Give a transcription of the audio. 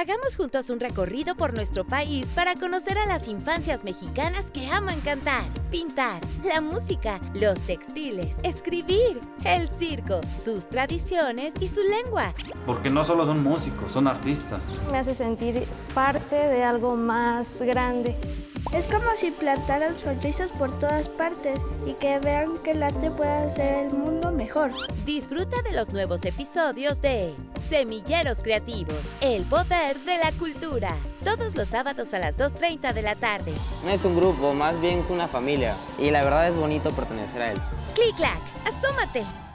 Hagamos juntos un recorrido por nuestro país para conocer a las infancias mexicanas que aman cantar, pintar, la música, los textiles, escribir, el circo, sus tradiciones y su lengua. Porque no solo son músicos, son artistas. Me hace sentir parte de algo más grande. Es como si plantaran sonrisas por todas partes y que vean que el arte puede hacer el mundo mejor. Disfruta de los nuevos episodios de Semilleros Creativos, el poder de la cultura. Todos los sábados a las 2.30 de la tarde. No es un grupo, más bien es una familia. Y la verdad es bonito pertenecer a él. Click Clack, asómate.